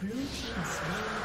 Blue team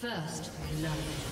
First blood.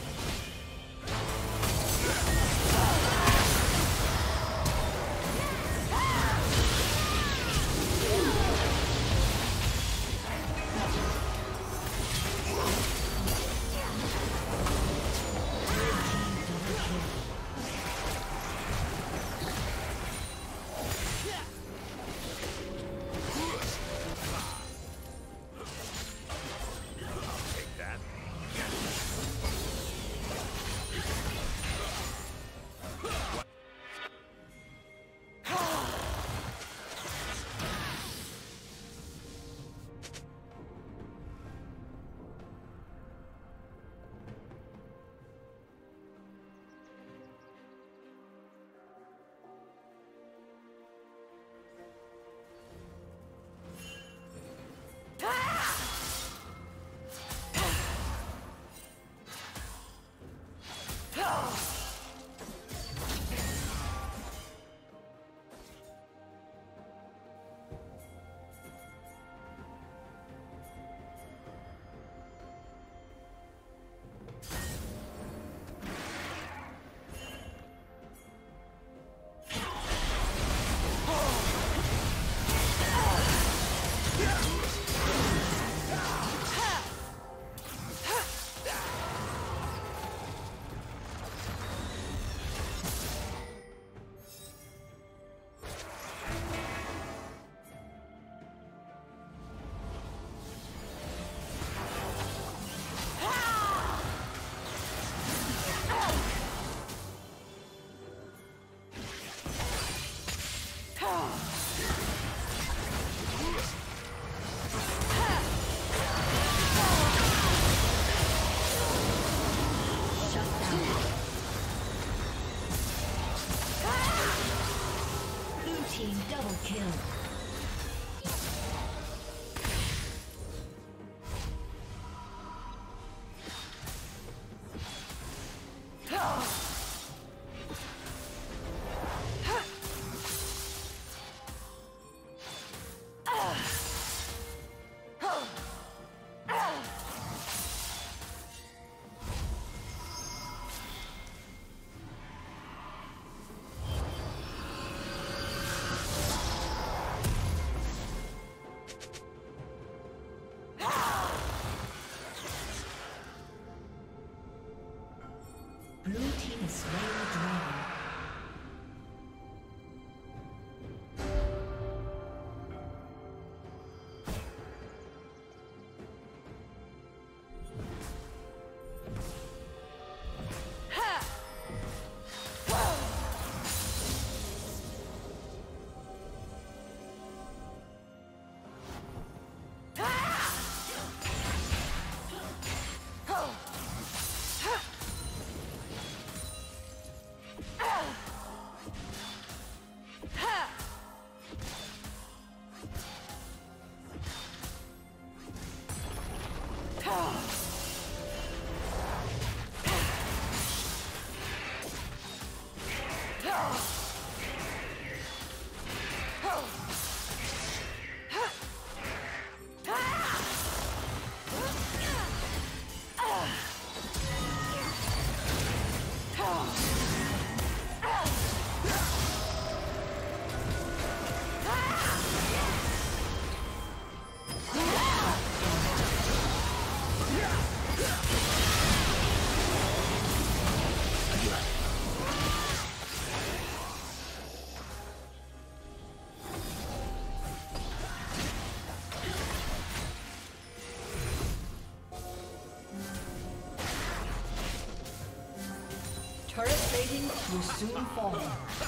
Soon fall.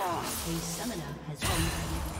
A summoner has been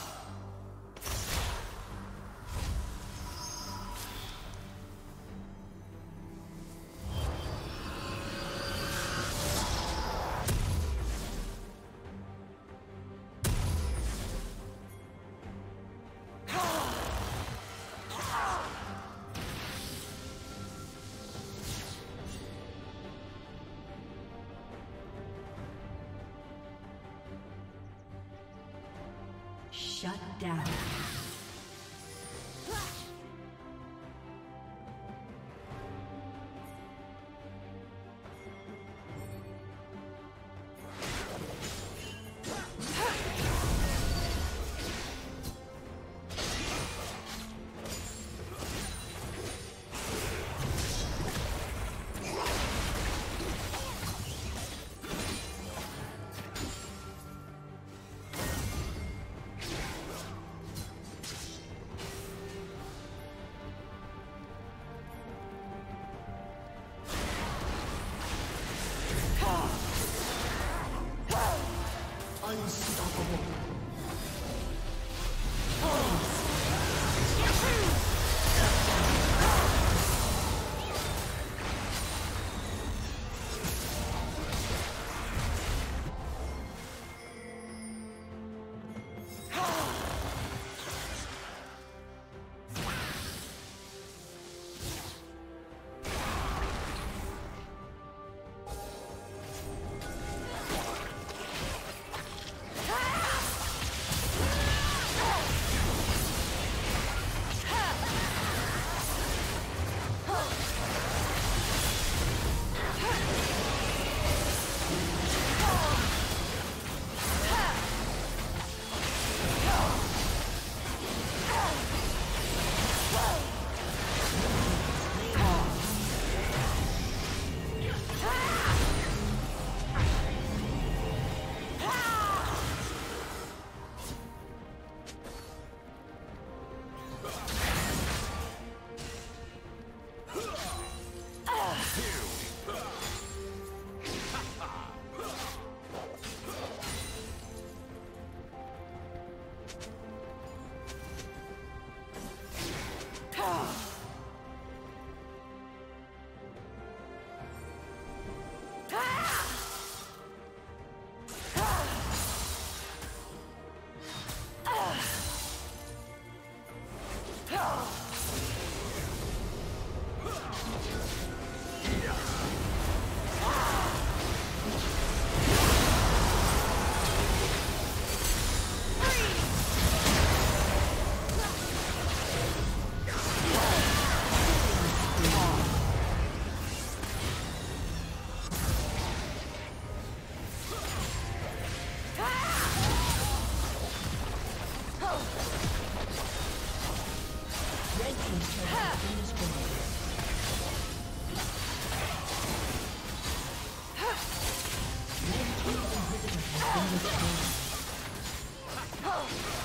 Shut down. Oh!